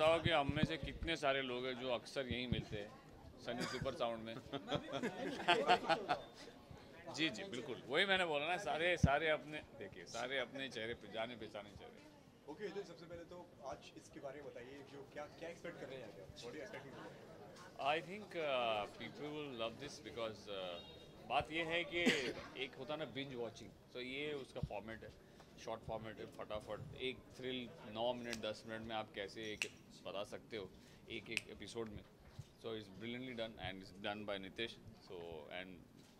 बताओ कि हम में से कितने सारे लोग हैं जो अक्सर यहीं मिलते हैं सनी सुपर साउंड में? जी जी बिल्कुल। वही मैंने बोला ना सारे सारे अपने देखिए सारे अपने चेहरे पे जाने पहचाने चेहरे ओके हितेन सबसे पहले तो आज इसके बारे में बताइए जो क्या क्या एक्सपेक्ट कर रहे हैं I think people will love this because बात ये है कि एक होता ना बिंज वॉचिंग तो ये उसका फॉर्मेट है। शॉर्ट फॉर्मेट है फटाफट। एक थ्रिल नौ मिनट दस मिनट में आप कैसे एक बता सकते हो एक एक एपिसोड में। So it's brilliantly done and it's done by Nitesh so and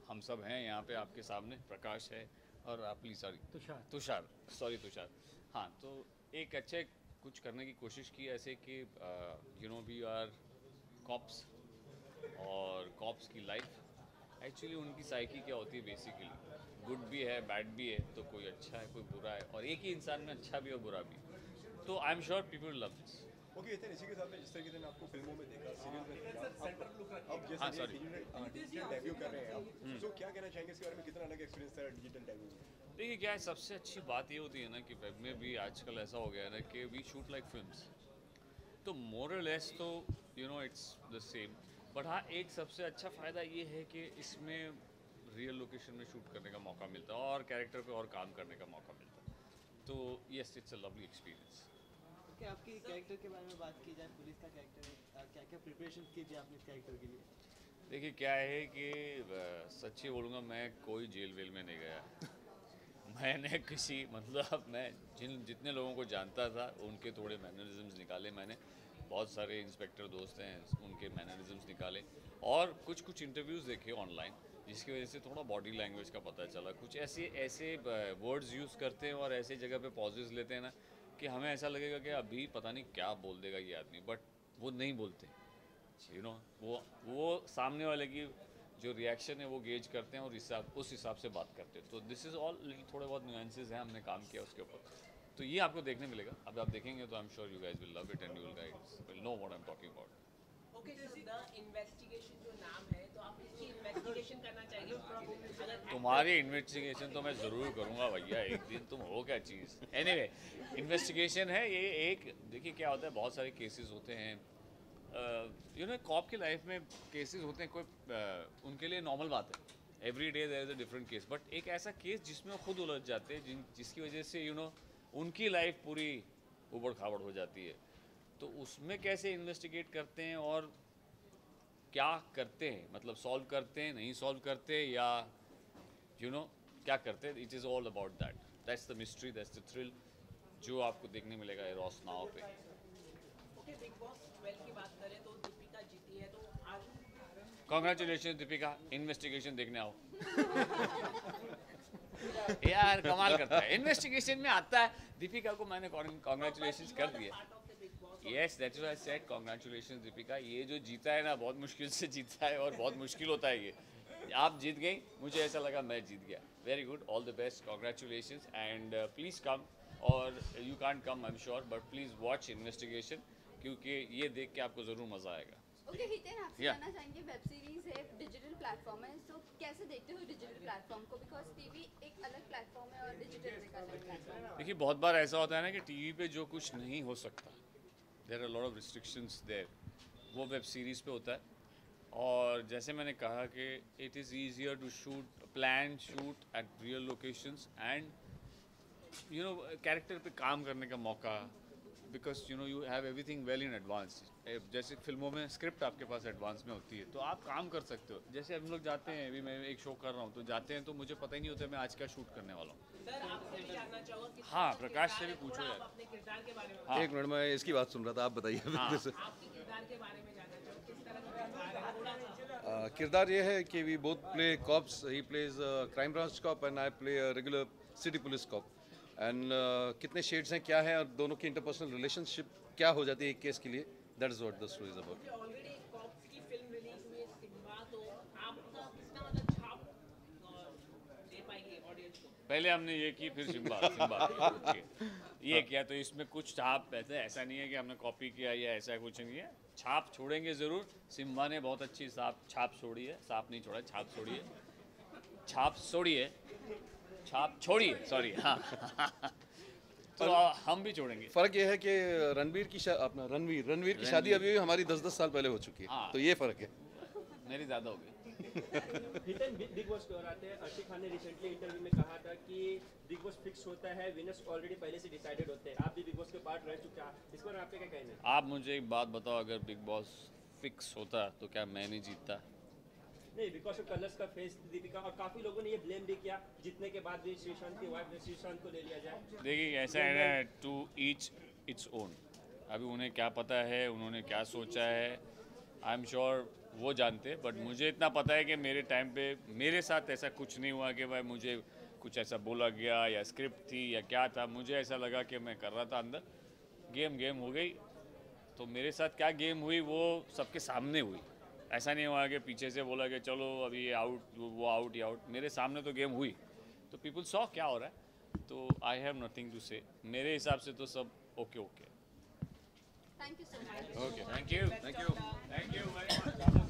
हम सब हैं यहाँ पे आपके सामने प्रकाश है और आप please sorry Tushar. Tushar sorry Tushar. हाँ तो एक अच्छे कुछ करने की कोशिश की ऐसे कि you know we are cops और कॉप्स की लाइफ एक्चुअली उनकी साइकी क्या होती है बेसिकली गुड भी है बैड भी है तो कोई अच्छा है कोई बुरा है और एक ही इंसान में अच्छा भी और बुरा भी। तो I am sure people love this okay Hiten इसी के साथ में जिस तरीके से आपको फ़िल्मों में देखा सीरियल में देखा अब- अब हाँ, जैसे. डिजिटल डेब्यू कर रहे हैं आप तो क्या कहना चाहेंगे इसके बारे में? कितना अलग एक्सपीरियंस था डिजिटल डेब्यू में देखिए क्या है सबसे अच्छी बात ये होती है ना कि वेब में भी आजकल ऐसा हो गया है ना कि वी शूट लाइक फिल्म्स तो मोर लेस तो you know it's the same but हाँ एक सबसे अच्छा फ़ायदा ये है कि इसमें रियल लोकेशन में शूट करने का मौका मिलता है और कैरेक्टर पे और काम करने का मौका मिलता है। तो yes it's a lovely experience okay आपकी कैरेक्टर के बारे में बात की जाए? पुलिस का कैरेक्टर क्या क्या प्रिपरेशन कीजिए आपने इस कैरेक्टर के लिए? देखिए क्या है कि सच्ची बोलूँगा मैं कोई जेल वेल में नहीं गया। मैंने किसी मतलब मैं जिन जितने लोगों को जानता था उनके थोड़े मैनरिज्म्स निकाले मैंने। बहुत सारे इंस्पेक्टर दोस्त हैं उनके मैनरिज्म्स निकाले। और कुछ कुछ इंटरव्यूज़ देखे ऑनलाइन जिसकी वजह से थोड़ा बॉडी लैंग्वेज का पता चला। कुछ ऐसे ऐसे वर्ड्स यूज़ करते हैं और ऐसे जगह पे पॉजेज लेते हैं ना कि हमें ऐसा लगेगा कि अभी पता नहीं क्या बोल देगा ये आदमी बट वो नहीं बोलते। यू नो वो वो सामने वाले की जो रिएक्शन है वो गेज करते हैं और हिसाब, उस हिसाब से बात करते हैं। तो दिस इज़ ऑल थोड़े बहुत न्यूएंसेस हैं, हमने काम किया उसके ऊपर। तो ये आपको देखने मिलेगा। अब आप देखेंगे तो I am sure you guys will love it and you will guys will know what I am talking about investigation तो तुम्हारी इन्वेस्टिगेशन तो मैं ज़रूर करूँगा भैया एक दिन तुम हो क्या चीज़? एनीवे इन्वेस्टिगेशन है ये एक देखिए क्या होता है बहुत सारे केसेस होते हैं। यू नो कॉप की लाइफ में केसेस होते हैं कोई uh, उनके लिए नॉर्मल बात है। Every day there is a different case but एक ऐसा केस जिसमें वो खुद उलझ जाते हैं जिन जिसकी वजह से यू you नो know, उनकी लाइफ पूरी उबड़ खाबड़ हो जाती है। तो उसमें कैसे इन्वेस्टिगेट करते हैं और क्या करते हैं? मतलब सॉल्व करते हैं नहीं सॉल्व करते या यू you नो know, क्या करते हैं? It is all about that that's the mystery that's the thrill जो आपको देखने मिलेगा रॉस नाव पे। ओके बिग बॉस 12 की बात करें तो दीपिका है तो कॉन्ग्रेचुलेशन दीपिका। इन्वेस्टिगेशन देखने आओ। यार कमाल करता है। इन्वेस्टिगेशन में आता है। दीपिका को मैंने कॉन्ग्रेचुलेशन कर दिया yes that is I said congratulation Deepika ये जो जीता है ना बहुत मुश्किल से जीता है और बहुत मुश्किल होता है ये। आप जीत गई मुझे ऐसा लगा मैं जीत गया। Very good all the best congratulation and please come और you can't come I am sure but please watch investigation क्योंकि ये देख के आपको ज़रूर मज़ा आएगा। ओके हितेन आपसे Yeah. जानना चाहेंगे वेब सीरीज़ है डिजिटल प्लेटफॉर्म है सो कैसे देखते हो डिजिटल प्लेटफॉर्म को? बिकॉज़ टीवी एक अलग प्लेटफॉर्म है और डिजिटल एक अलग प्लेटफॉर्म है। देखिए बहुत बार ऐसा होता है ना कि टीवी पे जो कुछ नहीं हो सकता। There are lot of restrictions there वो वेब सीरीज़ पे होता है। और जैसे मैंने कहा कि it is easier to shoot plan shoot at real locations and you know character पे काम करने का मौका because you know you have everything well in advance जैसे फ़िल्मों में स्क्रिप्ट आपके पास एडवांस में होती है तो आप काम कर सकते हो। जैसे हम लोग जाते हैं, अभी मैं एक शो कर रहा हूँ तो जाते हैं तो मुझे पता ही नहीं होता मैं आज क्या शूट करने वाला हूँ। हाँ प्रकाश से भी पूछो यार। आप अपने किरदार के बारे में हाँ। एक मिनट में इसकी बात सुन रहा था आप बताइए। हाँ। किरदार के बारे में जानना चाहूँ किस तरह का किरदार थोड़ा सा। किरदार ये है कि we both play cops he plays crime branch cop and I play regular city police cop and कितने शेड्स हैं क्या है और दोनों की इंटरपर्सनल रिलेशनशिप क्या हो जाती है एक केस के लिए? That is what the story is about already cops की फ़िल्म रिलीज़ हुई है सिम्बा तो आपका किस तरह का छाप अ, दे पाएँगे ऑडियंस को पहले हमने ये की फिर सिम्बा सिम्बा। ये किया तो इसमें कुछ छाप ऐसा ऐसा नहीं है कि हमने कॉपी किया या ऐसा कुछ नहीं है। छाप छोड़ेंगे ज़रूर। सिम्बा ने बहुत अच्छी छाप छाप छोड़ी है। साफ़ नहीं छोड़ा छाप छोड़ी है। छाप छोड़ी है छाप छोड़ी है सॉरी हाँ। तो हम भी छोड़ेंगे। फ़र्क ये है कि रणवीर की अपना रणवीर रणवीर की शादी अभी हमारी दस दस साल पहले हो चुकी है। हाँ। तो ये फ़र्क है। मेरी ज़्यादा होगी हितन बिग बॉस की ओर आते हैं। अर्शी खान ने रिसेंटली इंटरव्यू में कहा था कि बिग बॉस फिक्स होता है विनर्स ऑलरेडी पहले से डिसाइडेड होते हैं। आप भी बिग बॉस के पार्ट रह चुके हैं। इस पर आपका क्या कहना है? आप मुझे एक बात बताओ अगर बिग बॉस फिक्स होता तो क्या मैं नहीं जीतता? नहीं बिकॉज़ ऑफ़ कलर्स का फेस दीपिका और काफ़ी लोगों ने ये ब्लेम भी किया जीतने के बाद भी श्रीशांत की वाइफ ने श्रीशांत को ले लिया जाए। देखिए ऐसा है ना टू ईच इट्स ओन अभी उन्हें क्या पता है उन्होंने क्या सोचा है। आई एम श्योर वो जानते बट मुझे इतना पता है कि मेरे टाइम पे मेरे साथ ऐसा कुछ नहीं हुआ कि भाई मुझे कुछ ऐसा बोला गया या स्क्रिप्ट थी या क्या था। मुझे ऐसा लगा कि मैं कर रहा था अंदर। गेम गेम हो गई। तो मेरे साथ क्या गेम हुई वो सबके सामने हुई। ऐसा नहीं हुआ कि पीछे से बोला कि चलो अभी ये आउट वो आउट या आउट मेरे सामने तो गेम हुई। तो पीपल सॉ क्या हो रहा है। तो आई हैव नथिंग टू से मेरे हिसाब से तो सब okay okay thank you so much okay thank you thank you thank you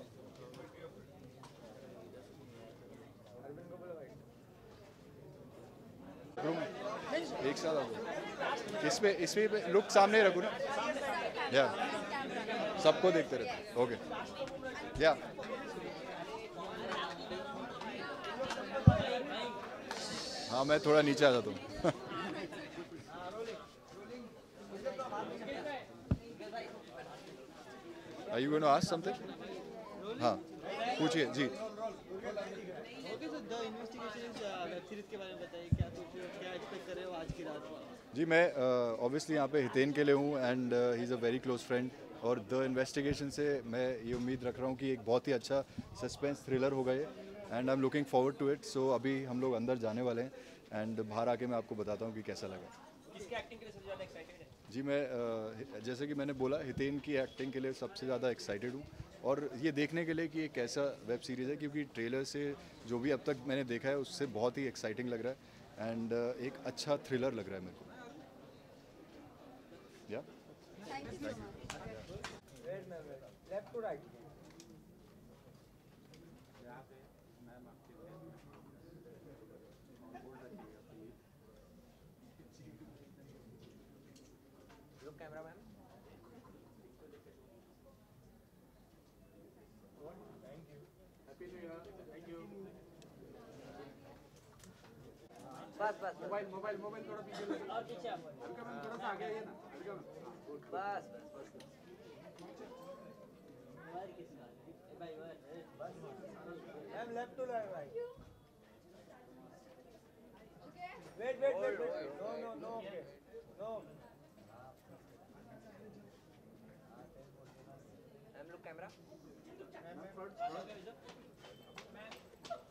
साल हो गया। इसमें इसमें लुक सामने रखो ना? या सबको देखते रहते ओके या हाँ मैं थोड़ा नीचे आ जाता हूँ। You going to ask something? हाँ पूछिए। जी। Okay sir the investigation web series के बारे में बताइए क्या सोच रहे क्या एक्सपेक्ट कर रहे आज की रात में जी मैं ऑब्वियसली यहाँ पे हितेन के लिए हूँ and he is a very close friend और द इन्वेस्टिगेशन से मैं ये उम्मीद रख रहा हूँ कि एक बहुत ही अच्छा सस्पेंस थ्रिलर होगा ये and I am looking forward to it so अभी हम लोग अंदर जाने वाले हैं एंड बाहर आके मैं आपको बताता हूँ कि कैसा लगा। किसके एक्टिंग के लिए सबसे ज़्यादा एक्साइटेड है? जी मैं अ, जैसे कि मैंने बोला हितेन की एक्टिंग के लिए सबसे ज़्यादा एक्साइटेड हूँ। और ये देखने के लिए कि ये कैसा वेब सीरीज़ है क्योंकि ट्रेलर से जो भी अब तक मैंने देखा है उससे बहुत ही एक्साइटिंग लग रहा है एंड एक अच्छा थ्रिलर लग रहा है मेरे को। या left to right camera ma'am बस बस मोबाइल मोबाइल मोबाइल थोड़ा पीछे और पीछे आप थोड़ा सा आगे आइए ना। बस बस बस। Ma'am left to right wait wait wait wait no no no okay no ma'am look camera.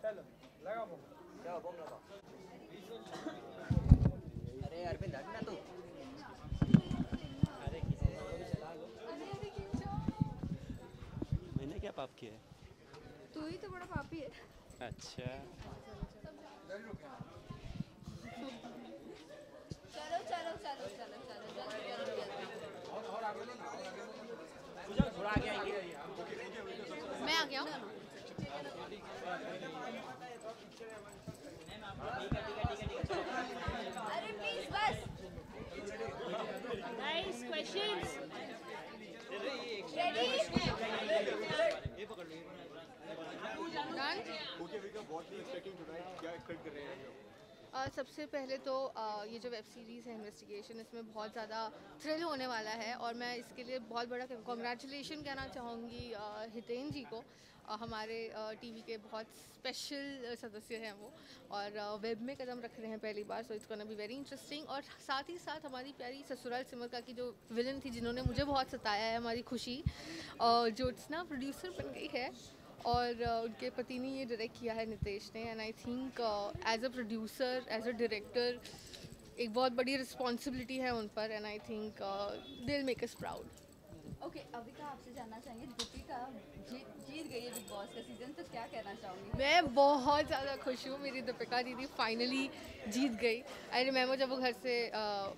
चलो। लगाओ बम लगाओ अरे अरविंद हट ना तू अरे किसी ने भी चला लो अरे अरे खींचो मैंने क्या पाप किया है तू ही तो बड़ा पापी है अच्छा. चलो चलो चलो चलो चलो थोड़ा आगे मैं आ गया हूँ. अरे प्लीज़ बस. Nice questions. रेडी सबसे पहले तो ये जो वेब सीरीज़ है, इन्वेस्टिगेशन, इसमें बहुत ज़्यादा थ्रिल होने वाला है और मैं इसके लिए बहुत बड़ा कॉन्ग्रेचुलेशन कहना चाहूँगी हितेन जी को। हमारे टीवी के बहुत स्पेशल सदस्य हैं वो और वेब में कदम रख रहे हैं पहली बार so it's gonna be very interesting और साथ ही साथ हमारी प्यारी ससुराल सिमरका की जो विलन थी जिन्होंने मुझे बहुत सताया है, हमारी खुशी जो ना प्रोड्यूसर बन गई है और uh, उनके पति ने ये डायरेक्ट किया है नितेश ने and I think as a producer as a director एक बहुत बड़ी रिस्पॉन्सिबिलिटी है उन पर and I think they'll make us proud okay अभी का आपसे जानना चाहेंगे दीपिका जीत जीत गई है बिग बॉस का सीज़न तो क्या कहना चाहूँगी? मैं बहुत ज़्यादा खुश हूँ मेरी दीपिका दीदी फाइनली जीत गई। आई रिमेम्बर जब वो घर से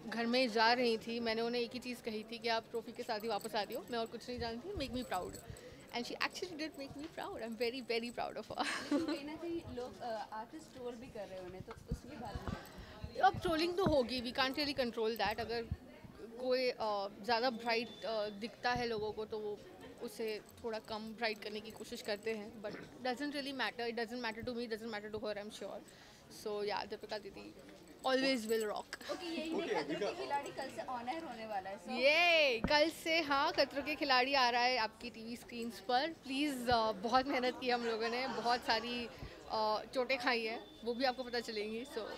घर में जा रही थी मैंने उन्हें एक ही चीज़ कही थी कि आप ट्रॉफी के साथ ही वापस आ रही हो मैं और कुछ नहीं जानती make me proud and she actually did make me proud I am very very proud of her लेकिन कहीं ना कहीं लोग आर्टिस्ट ट्रोल भी कर रहे हैं उन्हें तो उसके अब ट्रोलिंग तो होगी we can't really control that अगर कोई ज़्यादा ब्राइट दिखता है लोगों को तो वो उसे थोड़ा कम ब्राइट करने की कोशिश करते हैं. But doesn't really matter it doesn't matter to me doesn't matter to her I am sure so या दीपिका दीदी ऑलवेज विल रॉक ओके यही नहीं खतरों के खिलाड़ी कल से ऑन एयर होने वाला है ये कल से हाँ खतरों के खिलाड़ी आ रहा है आपकी टीवी स्क्रीन्स पर। प्लीज़ बहुत मेहनत की हम लोगों ने बहुत सारी uh, चोटें खाई हैं वो भी आपको पता चलेंगी so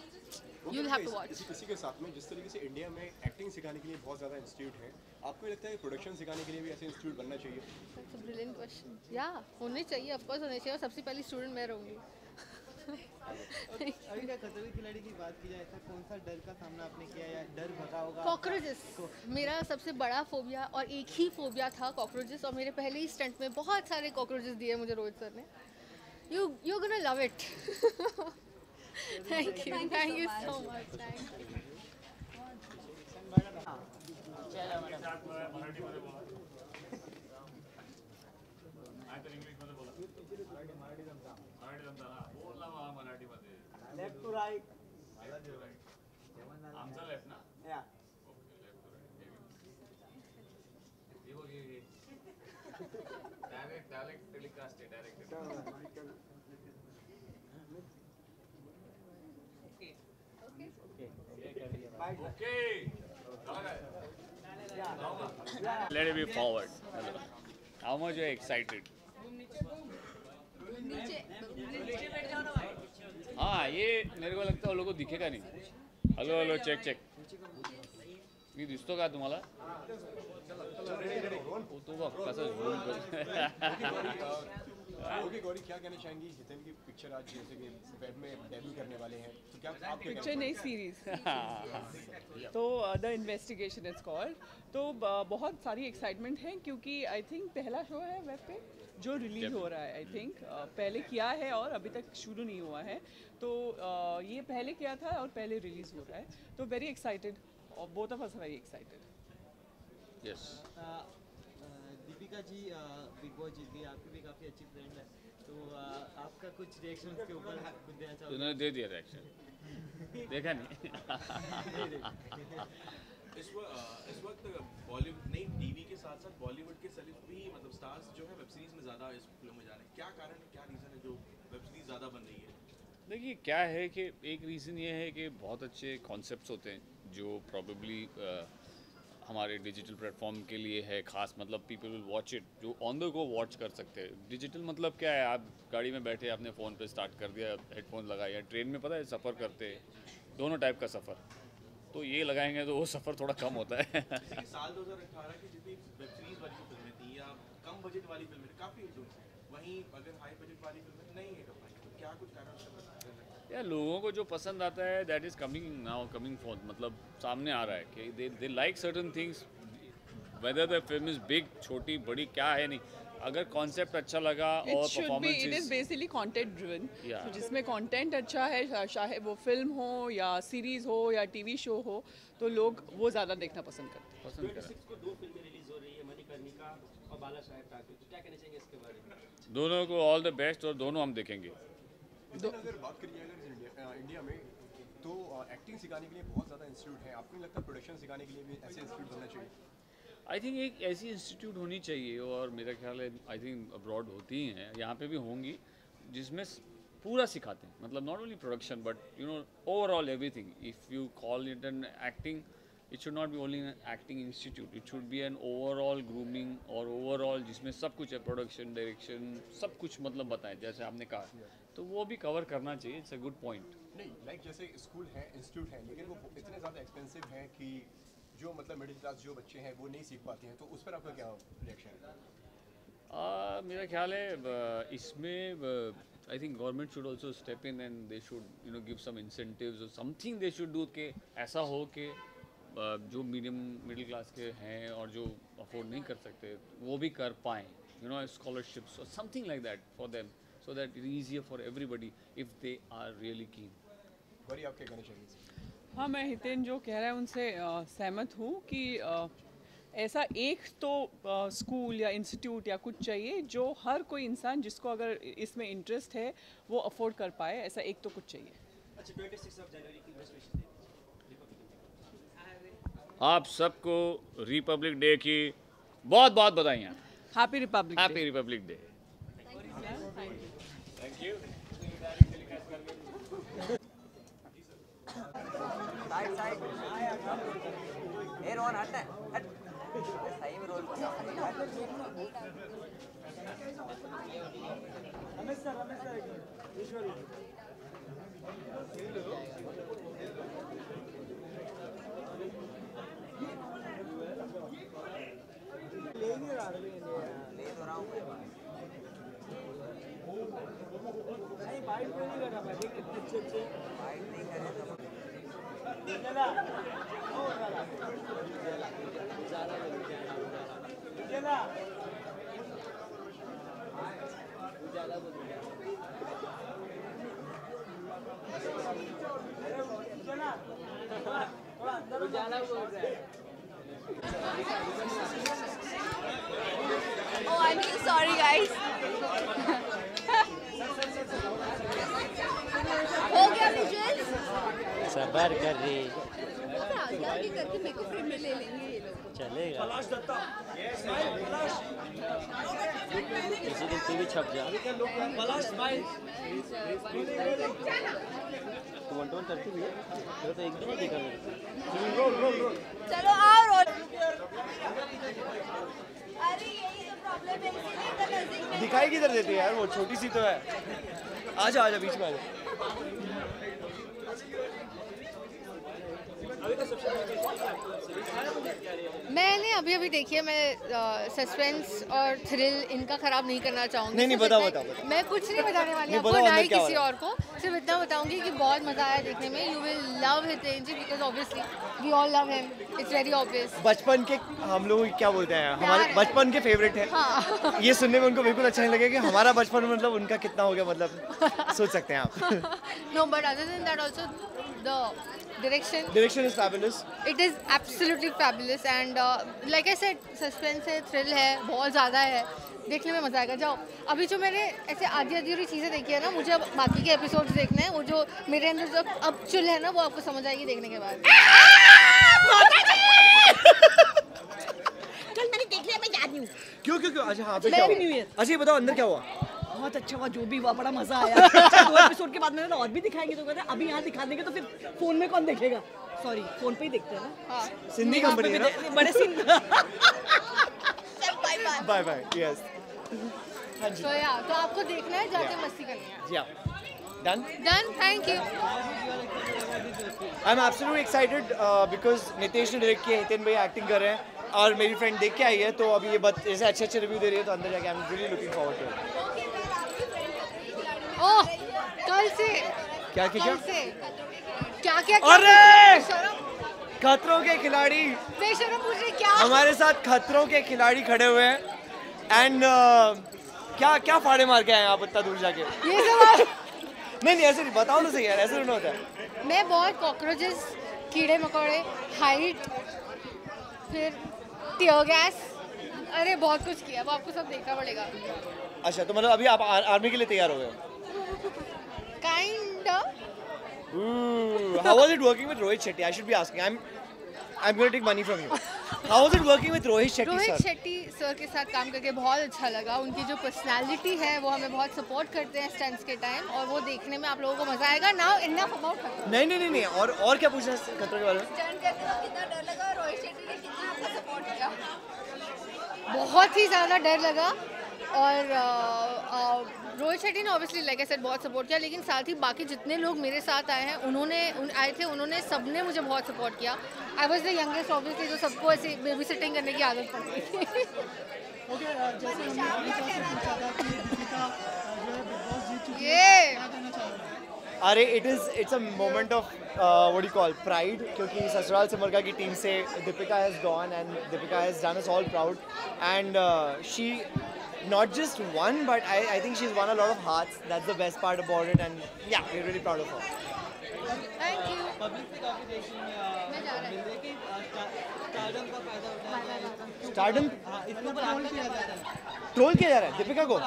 you have to watch इसी के साथ में जिस तरीके से इंडिया में एक्टिंग सिखाने के लिए बहुत ज़्यादा इंस्टीट्यूट हैं आपको लगता है प्रोडक्शन सिखाने के लिए भी ऐसे इंस्टीट्यूट बनना चाहिए? ब्रिलियंट क्वेश्चन या होने चाहिए ऑफ़ कोर्स होने चाहिए और सबसे पहली स्टूडेंट मैं रहूँगी। अभी का खतरों के खिलाड़ी की बात की जाए ऐसा कौन सा डर का सामना आपने किया या डर भगा होगा? कॉकरोचेस मेरा सबसे बड़ा फोबिया और एक ही फोबिया था कॉकरोचेस और मेरे पहले ही स्टंट में बहुत सारे कॉकरोचेस दिए मुझे रोहित सर ने। You you gonna love it thank you thank you so much thank you left to right आमचा लेफ़्ट ना या डायरेक्ट डायरेक्ट टेलीकास्ट आहे direct okay Let it be forward. How much you are excited? नीचे हाँ ये मेरे को लगता है वो लोगों को दिखेगा नहीं हॅलो हॅलो चेक चेक मी दिसतो का तुम्हाला तो बघ ओके गौरी क्या कहना चाहेंगी? हितेन की पिक्चर आज जैसे कि वेब में डेब्यू करने वाले हैं तो क्या आप पिक्चर नहीं सीरीज़ तो द इन्वेस्टिगेशन इज़ कॉल्ड तो बहुत सारी एक्साइटमेंट है क्योंकि आई थिंक पहला शो है वेब पे जो रिलीज़ हो रहा है आई थिंक पहले किया है और अभी तक शुरू नहीं हुआ है। तो uh, ये पहले किया था और पहले रिलीज़ हो रहा है। तो very excited both of us very excited Yes. Deepika ji Bigg Boss जीत गई आपकी भी काफ़ी अच्छी फ्रेंड है। तो आपका कुछ रिएक्शन उसके ऊपर कुछ देना चाहोगे? उन्होंने दे दिया रिएक्शन देखा नहीं। इस वक्त इस वक्त बॉलीवुड नहीं टीवी के साथ साथ बॉलीवुड के सेलिब्स भी मतलब स्टार्स जो है वेब सीरीज़ में ज़्यादा इस फ़िल्म में जा रहे हैं। क्या कारण है क्या रीज़न है जो वेब सीरीज़ ज़्यादा बन रही है? देखिए क्या है कि एक रीज़न ये है कि बहुत अच्छे कॉन्सेप्ट्स होते हैं जो प्रॉबेबली हमारे डिजिटल प्लेटफॉर्म के लिए है, खास मतलब पीपल विल वॉच इट जो ऑन द गो वॉच कर सकते हैं। डिजिटल मतलब क्या है? आप गाड़ी में बैठे आपने फ़ोन पे स्टार्ट कर दिया हेडफोन लगाया ट्रेन में पता है सफ़र करते दोनों टाइप का सफ़र। तो ये लगाएँगे तो वो सफ़र थोड़ा कम होता है। साल 2018 की जितनी वेब सीरीज़ वाली फ़िल्में थी या कम बजट वाली फ़िल्में काफ़ी वहीं अगर हाई बजट वाली फ़िल्में नहीं हो तो क्या कुछ कारण या लोगों को जो पसंद आता है that is coming now coming for मतलब सामने आ रहा है कि they they like certain things whether the film is big छोटी बड़ी क्या है नहीं। अगर कॉन्सेप्ट अच्छा लगा इट और performance it is basically content driven तो जिसमें कंटेंट अच्छा है चाहे वो फ़िल्म हो या सीरीज़ हो या टीवी शो हो तो लोग वो ज़्यादा देखना पसंद करते हैं। पसंद करा को दो फ़िल्में रिलीज़ हो रही है मणिकर्णिका और बाला साहेब ठाकुर तो क्या कहना चाहेंगे इसके बारे में? दोनों को ऑल द बेस्ट और दोनों हम देखेंगे। अगर बात करी जाए अगर इंडिया में तो एक्टिंग सिखाने के लिए बहुत ज़्यादा इंस्टीट्यूट हैं। आपको नहीं लगता प्रोडक्शन सिखाने के लिए भी ऐसे इंस्टीट्यूट बनना चाहिए? आई थिंक एक ऐसी इंस्टीट्यूट होनी चाहिए और मेरा ख्याल है आई थिंक अब्रॉड होती ही हैं यहाँ पे भी होंगी जिसमें पूरा सिखाते हैं। मतलब not only production but you know overall everything if you call it an acting it should not be only an acting institute it should be an overall grooming और ओवरऑल जिसमें सब कुछ है प्रोडक्शन डायरेक्शन सब कुछ मतलब बताएँ जैसे आपने कहा। तो वो भी कवर करना चाहिए इट्स अ गुड पॉइंट नहीं लाइक जैसे स्कूल है इंस्टीट्यूट है लेकिन वो इतने ज़्यादा एक्सपेंसिव हैं कि जो मतलब मिडिल क्लास जो बच्चे हैं वो नहीं सीख पाते हैं। तो उस पर आपका क्या रिएक्शन है? मेरा ख्याल है इसमें I think government should also step in and they should you know give some incentives और समथिंग दे शुड डू के ऐसा हो कि जो मीडियम मिडिल क्लास के हैं और जो अफोर्ड नहीं कर सकते वो भी कर पाएँ यू नो स्कॉलरशिप्स और something like that for them so that it easier for everybody if they are really keen Gauri आप क्या हाँ मैं हितेन जो कह रहा है उनसे सहमत हूँ कि अ, ऐसा एक तो अ, स्कूल या इंस्टीट्यूट या कुछ चाहिए जो हर कोई इंसान जिसको अगर इसमें इंटरेस्ट है वो अफोर्ड कर पाए ऐसा एक तो कुछ चाहिए। अच्छा 26 ऑफ़ जनवरी की बेस्ट विश आप सबको रिपब्लिक डे की बहुत बहुत बधाइयाँ। Happy republic happy republic day सही में role Ramesh sir Ramesh sir. ले तो रहा हूँ नहीं बाइट में नहीं कर रहा कितने अच्छे अच्छे बाइट नहीं करे तो थोड़ा अंदर उजाला बोल रहा है Oh, I'm so sorry, guys. हो गया विजुअल्स सबर कर रही आगे करके में ले लेंगे ये लोग। चलेगा। पलाश दत्ता। पलाश। किसी दिन तू भी छप जा। पलाश स्माइल तू वन टू करती भी है? तेरा तो एक भी नहीं दिखा मेरे रोल रोल रोल चलो आओ रोल अरे यही तो प्रॉब्लम है इसीलिए तो नज़दीक में दिखाई किधर देती है यार वो छोटी सी तो है। आ आजा आजा बीच में आजा मैंने अभी अभी देखी है मैं सस्पेंस और थ्रिल इनका खराब नहीं करना चाहूँगी नहीं, नहीं, बताओ, बताओ। मैं कुछ नहीं बताने वाली आपको ना ही किसी और को। सिर्फ़ इतना बताऊँगी कि बहुत मज़ा आया देखने में। You will love Hiten ji because obviously we all love him it's very obvious बचपन के हम लोग क्या बोलते हैं हमारे बचपन के फेवरेट है। हाँ। ये सुनने में उनको बिल्कुल अच्छा नहीं लगेगा कि हमारा बचपन मतलब उनका कितना हो गया मतलब सोच सकते हैं आप। No but other than that also the direction? Direction is fabulous it is absolutely fabulous and like I said suspense है थ्रिल है बहुत ज़्यादा है। देखने में मज़ा आएगा। जाओ। अभी जो मैंने ऐसे आधी आधी वाली चीज़ें देखी है ना मुझे अब बाकी के एपिसोड्स देखने हैं वो जो मेरे अंदर जो अब चुल है ना वो आपको समझ आएगी देखने के बाद। कल मैंने देख लिया मैं याद नहीं हूँ। क्यों क्यों क्यों? अच्छा हाँ फिर क्या हुआ? अच्छा ये बताओ अंदर क्या हुआ? बहुत अच्छा हुआ जो भी हुआ बड़ा मज़ा आया। दो एपिसोड के बाद मैंने और भी दिखाएँगे तो कहते हैं, अभी यहाँ दिखा देंगे तो फिर फ़ोन में कौन देखेगा? सॉरी फ़ोन पे ही देखते हैं ना। सिंधी कंपनी है दे- ना बड़े scene bye bye bye bye yes हाँ तो या तो आपको देखना है जाके मस्ती करनी है। जी हाँ done done thank you I am absolutely excited because Nitesh ने डायरेक्ट किया हितेन भाई एक्टिंग कर रहे हैं और मेरी फ्रेंड देख के आई है तो अभी ये बत ऐसे अच्छे अच्छे रिव्यू दे रही है तो अंदर जाके I am really looking forward to oh कल से। क्या क्या से। क्या क्या अरे! खतरों के खिलाड़ी। क्या? हमारे साथ खतरों के खिलाड़ी खड़े हुए हैं। एंड क्या क्या फाड़े मार के आए आप इतना दूर जाके? ये सवाल नहीं नहीं ऐसे नहीं बताओ तो सही यार ऐसे नहीं होता है। मैं बहुत कॉकरोचेस कीड़े मकोड़े हाइट फिर टियर गैस अरे बहुत कुछ किया वो आपको सब देखना पड़ेगा। अच्छा तो मतलब अभी आप आर्मी के लिए तैयार हो गए kind how was it working with Rohit Shetty I should be asking I am I am going to take money from you how was it working with Rohit Rohit sir Shetty sir के साथ काम करके बहुत अच्छा लगा। उनकी जो personality है वो हमें बहुत सपोर्ट करते हैं स्टंट्स के टाइम और वो देखने में आप लोगों को मज़ा आएगा। नाउ इनफ अबाउट नहीं नहीं नहीं नहीं और और क्या पूछना है खतरों के बारे में? स्टंट करते वक्त कितना डर लगा और रोहित शेट्टी ने कितना आपका सपोर्ट किया? बहुत ही ज़्यादा डर लगा। और रोहित शेट्टी ने ऑब्वियसली लाइक आई सेड बहुत सपोर्ट किया लेकिन साथ ही बाकी जितने लोग मेरे साथ आए हैं उन्होंने उन, आए थे उन्होंने सबने मुझे बहुत सपोर्ट किया। I was the youngest obviously जो सबको ऐसे बेबी सिटिंग करने की आदत पड़ गई। थी ये अरे it is it's a moment of what do call pride क्योंकि ससुराल सिमरका की टीम से Deepika has gone and Deepika has done us all proud and she not just one but I, I think she's won a lot of hearts. That's the best part about it and yeah we're really proud of her. है कि stardom? हाँ? आपका किया जाता troll किया जा रहा है? दीपिका को?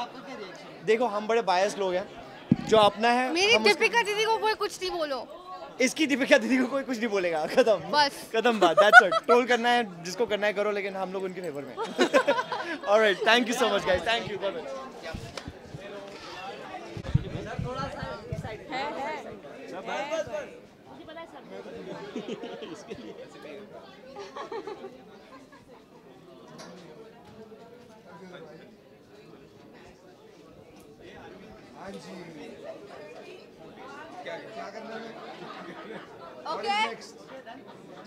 देखो हम बड़े बायस लोग हैं। जो अपना है मेरी दीपिका दीदी को कोई कुछ नहीं बोलो। इसकी दीपिका दीदी को कोई कुछ नहीं बोलेगा। खत्म। बस। खत्म बात दैट्स इट ट्रोल करना है जिसको करना है करो लेकिन हम लोग उनके फेवर में alright thank you so much guys thank you bye okay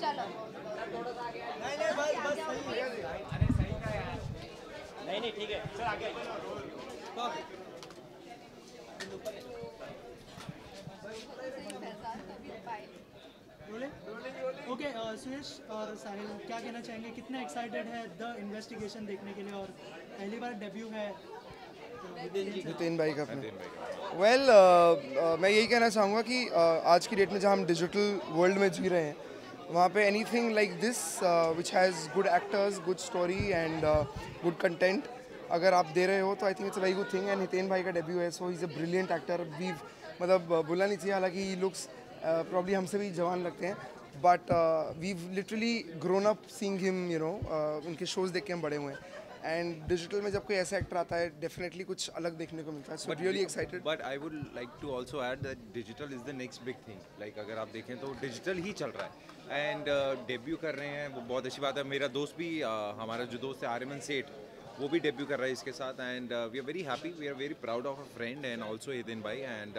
चलो। नहीं नहीं ठीक है। सर आगे। ओके सुरेश और साहिल क्या कहना चाहेंगे? कितना एक्साइटेड है द इन्वेस्टिगेशन देखने के लिए? और पहली बार डेब्यू है। नितिन भाई का अपने। वेल well, uh, uh, मैं यही कहना चाहूँगा कि uh, आज की डेट में जहाँ हम डिजिटल वर्ल्ड में जी रहे हैं वहाँ पे anything like this which has good actors good story and good content अगर आप दे रहे हो तो I think it's very good thing and Hiten भाई का डेब्यू है so is a brilliant actor we मतलब uh, बोलना नहीं चाहिए हालाँकि ही लुक्स प्रॉब्ली हमसे भी जवान लगते हैं. But we literally grown up seeing him you know उनके शोज़ देख के हम बड़े हुए हैं. एंड डिजिटल में जब कोई ऐसा एक्टर आता है डेफिनेटली कुछ अलग देखने को मिलता है। Really excited but I would like to also add that digital is the next big thing like अगर आप देखें तो डिजिटल ही चल रहा है। एंड डेब्यू uh, कर रहे हैं वो बहुत अच्छी बात है। मेरा दोस्त भी uh, हमारा जो दोस्त है आर्यमन सेठ वो भी डेब्यू कर रहा है इसके साथ। And we are very happy we are very proud of a friend and also Hitin भाई and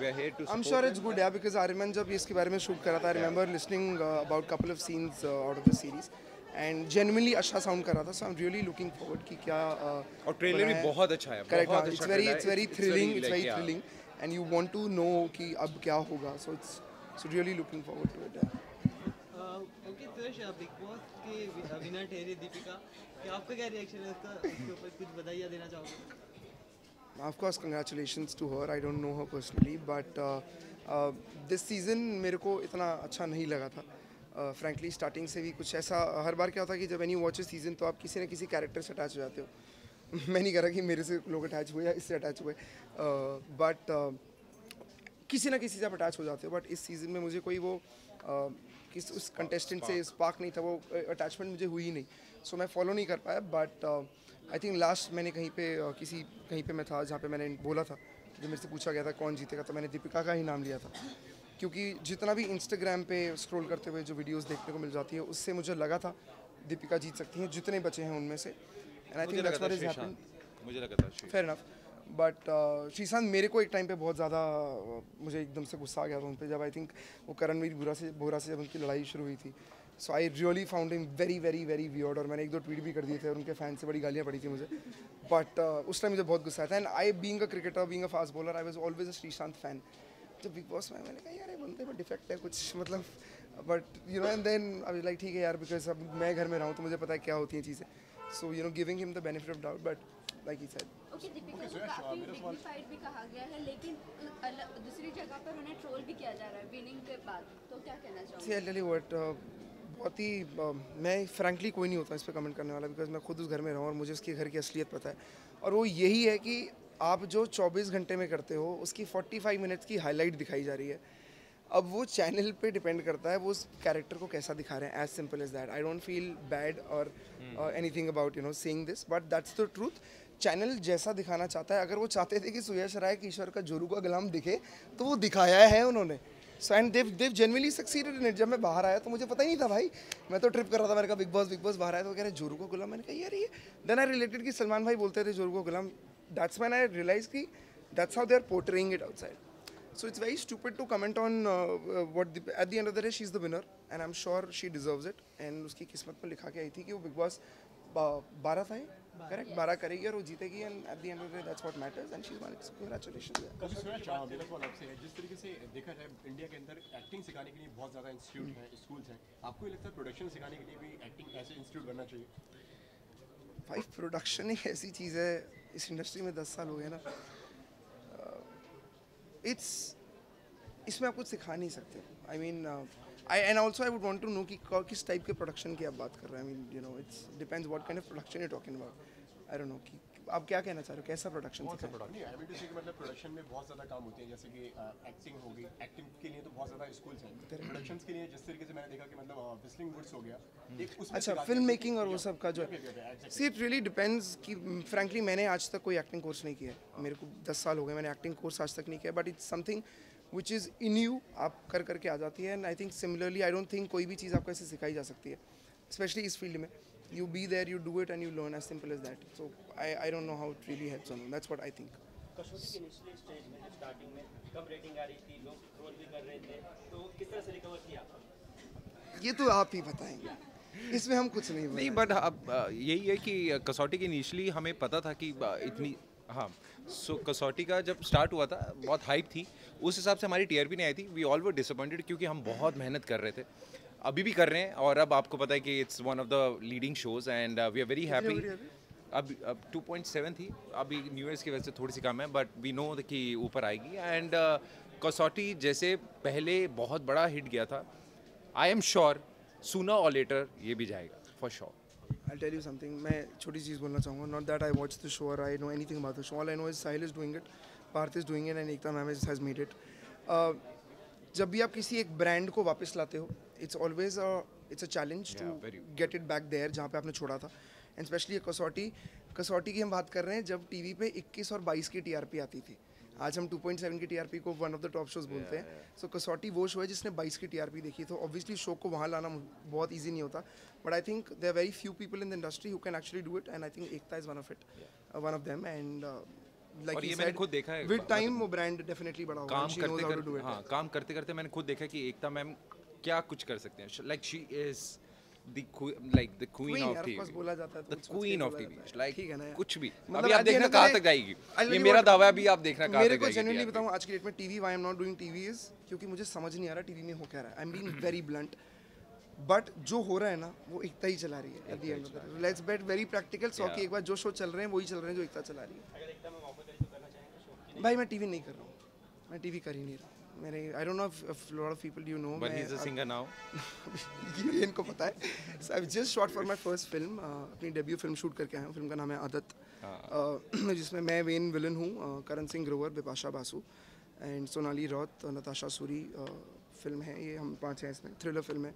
we are here to I'm sure it's good, yeah, because Arman जब इसके बारे में शूट करा था, I remember listening about couple of scenes scenes uh, out of and genuinely अच्छा sound कर रहा था, so I'm really looking forward कि क्या uh, और trailer भी बहुत अच्छा है, Correct, बहुत हाँ, अच्छा it's very trailer it's है, very it's- it's thrilling, very it's very like, yeah. thrilling, and you want to know कि अब क्या होगा, so it's so really looking forward to it. Yeah. Okay Suresh big boss के winner ठहरी दीपिका क्या आपका क्या रिएक्शन है इसका इसके ऊपर कुछ बधाइयाँ देना चाहोगे Of course, congratulations to her. I don't know her personally, but uh, uh, this season मेरे को इतना अच्छा नहीं लगा था. फ्रैंकली uh, स्टार्टिंग से भी कुछ ऐसा हर बार क्या होता है कि जब एनी वॉच सीज़न तो आप किसी न किसी कैरेक्टर से अटैच हो जाते हो। मैं नहीं कह रहा कि मेरे से लोग अटैच हुए या इससे अटैच हुए। बट uh, किसी ना किसी से आप अटैच हो जाते हो। बट इस सीज़न में मुझे कोई वो uh, किस उस कंटेस्टेंट से स्पार्क नहीं था वो अटैचमेंट मुझे हुई नहीं। सो so, मैं फॉलो नहीं कर पाया बट आई थिंक लास्ट मैंने कहीं पे uh, किसी कहीं पे मैं था जहाँ पे मैंने बोला था जो मेरे से पूछा गया था कौन जीतेगा तो मैंने दीपिका का ही नाम लिया था। क्योंकि जितना भी इंस्टाग्राम पे स्क्रॉल करते हुए जो वीडियोस देखने को मिल जाती है उससे मुझे लगा था दीपिका जीत सकती हैं जितने बचे हैं उनमें से। एंड आई मुझे think that's what is Sreesanth. मुझे लगा था फेयर इनफ बट श्रीशांत मेरे को एक टाइम पे बहुत ज़्यादा uh, मुझे एकदम से गुस्सा आ गया था उन पर जब आई थिंक वो करणवीर बुरा से बोरा से जब उनकी लड़ाई शुरू हुई थी। So I really found him very very very weird और मैंने एक दो ट्वीट भी कर दिए थे और उनके फ़ैन से बड़ी गालियाँ पड़ी थी मुझे। बट uh, उस टाइम मुझे बहुत गुस्सा आया था। And I being a cricketer being a fast bowler I was always a Sreesanth fan जब बिग बॉस में मैंने कहा यार ये बंदे में डिफेक्ट है कुछ मतलब but you know and then I like ठीक है यार बिकॉज़ अब मैं घर में रहा हूँ तो मुझे पता है क्या होती हैं चीज़ें. So you know giving him the benefit of doubt but like he said okay Deepika को काफ़ी डिग्निफाइड भी कहा गया है लेकिन दूसरी जगह पर उन्हें ट्रोल भी किया जा रहा है विनिंग के बाद। तो क्या कहना सी आई व्हाट बहुत ही uh, मैं फ्रैंकली कोई नहीं होता इस पर कमेंट करने वाला बिकॉज़ मैं खुद उस घर में रहा हूँ और मुझे उसके घर की असलियत पता है। और वो यही है कि आप जो 24 घंटे में करते हो उसकी 45 मिनट्स की हाईलाइट दिखाई जा रही है। अब वो चैनल पे डिपेंड करता है वो उस कैरेक्टर को कैसा दिखा रहे हैं as simple as that I don't feel bad और anything about you know saying this but that's the truth channel जैसा दिखाना चाहता है अगर वो चाहते थे कि सुयश राय किशोर का जोरू का गुलाम दिखे तो वो दिखाया है उन्होंने। So and Dev Dev genuinely succeeded in it जब मैं बाहर आया तो मुझे पता ही नहीं था भाई। मैं तो ट्रिप कर रहा था मैंने कहा बिग बॉस बिग बॉस बाहर आया। तो कह रहे जोरू का गुलाम? मैंने कहा यार ये देन आई रिलेटेड कि सलमान भाई बोलते थे जोरू का गुलाम मैन आई रियलाइज़ कि that's how they are portraying it outside So it's very stupid to comment on uh, uh, what the, at the end of the day she's the winner and I'm sure she deserves it. And उसकी किस्मत में लिखा के आई थी कि वो big boss बारह था करेक्ट बारह करेगी और वो जीतेगी and at the end of the day that's what matters and she is one congratulations है जिस तरीके से देखा जाए इंडिया के अंदर एक्टिंग सिखाने के लिए बहुत ज़्यादा इंस्टीट्यूट हैं स्कूल्स हैं। आपको ये लगता है प्रोडक्शन सिखाने के लिए भी एक्टिंग ऐसे इंस्टीट्यूट बनना चाहिए? भाई प्रोडक्शन एक ऐसी चीज़ है इस इंडस्ट्री में दस साल हो गए ना। इट्स इसमें आप कुछ सिखा नहीं सकते। I mean I and also I would want to know कि किस टाइप के प्रोडक्शन की आप बात कर रहे हैं। I mean you know it's depends what kind of production you talking about I don't know कि आप क्या कहना चाह रहे हो? कैसा प्रोडक्शन सा सिखाएँ प्रोडक्ट नहीं आई मीन टू से कि मतलब प्रोडक्शन में बहुत ज़्यादा काम होते हैं जैसे कि एक्टिंग हो गई। एक्टिंग के लिए तो बहुत ज़्यादा स्कूल्स हैं। प्रोडक्शन के लिए जिस तरीके से मैंने देखा कि मतलब विस्लिंग वुड्स हो गया अच्छा फ़िल्म मेकिंग और वो सब का जो. सी इट रियली डिपेंड्स कि फ्रैंकली मैंने आज तक कोई एक्टिंग कोर्स नहीं किया है। मेरे को दस साल हो गए मैंने एक्टिंग कोर्स आज तक नहीं किया but it's something which is in you आप कर करके आ जाती है। And I think similarly I don't think कोई भी चीज़ आपको ऐसे सिखाई जा सकती है स्पेशली इस फ़ील्ड में। You be there you do it and you learn as simple as that so I I don't know how it really helps on that's what I think Kasautii के इनिशियली स्टेज में starting में कम rating आ रही थी लोग troll भी कर रहे थे तो किस तरह से रिकवर किया? ये तो आप ही बताएँगे। इसमें हम कुछ नहीं नहीं बट अब यही है कि कसौटी के इनिशियली हमें पता था कि इतनी हाँ सो कसौटी का जब स्टार्ट हुआ था बहुत हाइप थी उस हिसाब से हमारी टीआरपी नहीं आई थी। वी ऑल वर डिसअपॉइंटेड क्योंकि हम बहुत मेहनत कर रहे थे। अभी भी कर रहे हैं और अब आपको पता है कि it's one of the leading shows and we are very happy अब अब 2.7 थी। अभी न्यू ईयर्स की वजह से थोड़ी सी कम है बट वी नो कि ऊपर आएगी। एंड कसौटी जैसे पहले बहुत बड़ा हिट गया था। आई एम श्योर सुना और लेटर ये भी जाएगा for sure I tell you something. मैं छोटी चीज़ बोलना चाहूँगा। Not that I watch the show और I know anything about the show all I know is Sahil is doing it Parth is doing it and Ekta ma'am has made it जब भी आप किसी एक ब्रांड को वापस लाते हो it's always it's a challenge to get it back there जहाँ पे आपने छोड़ा था। एंड स्पेशली कसौटी कसौटी की हम बात कर रहे हैं जब टीवी पे 21 और 22 की टीआरपी आती थी। आज हम 2.7 की टीआरपी को one of the top shows बोलते हैं। सो कसौटी वो शो है जिसने 22 की टीआरपी देखी। तो ऑब्वियसली शो को वहाँ लाना बहुत ईजी नहीं होता। But I think there very few people in the industry who can actually do it and I think Ekta is one of it one of them and Like और ये मैंने खुद देखा है। विद टाइम वो brand definitely बड़ा होगा। काम करते करते हाँ काम करते करते मैंने खुद देखा कि एकता मैम क्या कुछ कर सकते हैं? Like she is like the queen of यार, of course टीवी बोला जाता है तो the queen of TV like ना कुछ भी। मतलब अभी आप देखना end of the कहाँ day, तक जाएगी? ये मेरा दावा है अभी आप देखना कहाँ मेरे को जेन्युइनली बताऊँ आज की डेट में TV why am not doing TV is क्योंकि मुझे समझ नहीं आ रहा टीवी में हो क्या रहा है। I am being very blunt but जो हो रहा है ना वो एकता ही चला रही है at the end of the let's bet very practical सौ की एक बार जो शो चल रहे हैं वही चल रहे हैं जो एकता चला रही है। तो करना चाहेंगे शो भाई मैं टीवी नहीं कर रहा हूँ। मैं टीवी कर ही नहीं रहा हूँ। मेरे I don't know if lot of people you know But he's a singer now. ये इनको पता है। So I just shot for my first film अपनी डेब्यू फ़िल्म शूट करके आया हूँ। फ़िल्म का नाम है आदत। uh, जिसमें मैं वेन विलन हूँ uh, Karan Singh Grover Bipasha Basu and Sonali Raut Natasha Suri film है ये। हम पाँच हैं इसमें। थ्रिलर फ़िल्म है।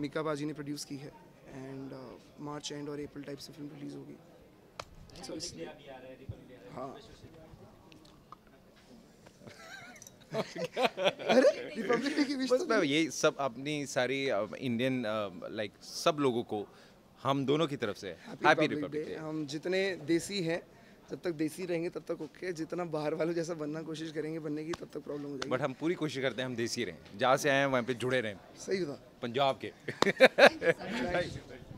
मीका बाजी ने प्रोड्यूस की है। एंड मार्च एंड और अप्रैल टाइप से फ़िल्म रिलीज़ होगी। सो इसलिए है रिकॉर्ड भी आ रहा है हाँ अरे तो मैं ये सब अपनी सारी इंडियन लाइक सब लोगों को हम दोनों की तरफ़ से हैप्पी रिपब्लिक डे हम जितने देसी हैं जब तक देसी रहेंगे तब तक ओके जितना बाहर वालों जैसा बनना कोशिश करेंगे बनने की तब तक प्रॉब्लम हो जाएगी। बट हम पूरी कोशिश करते हैं हम देसी रहें। जहाँ से आए हैं वहाँ पे जुड़े रहें। सही था पंजाब के।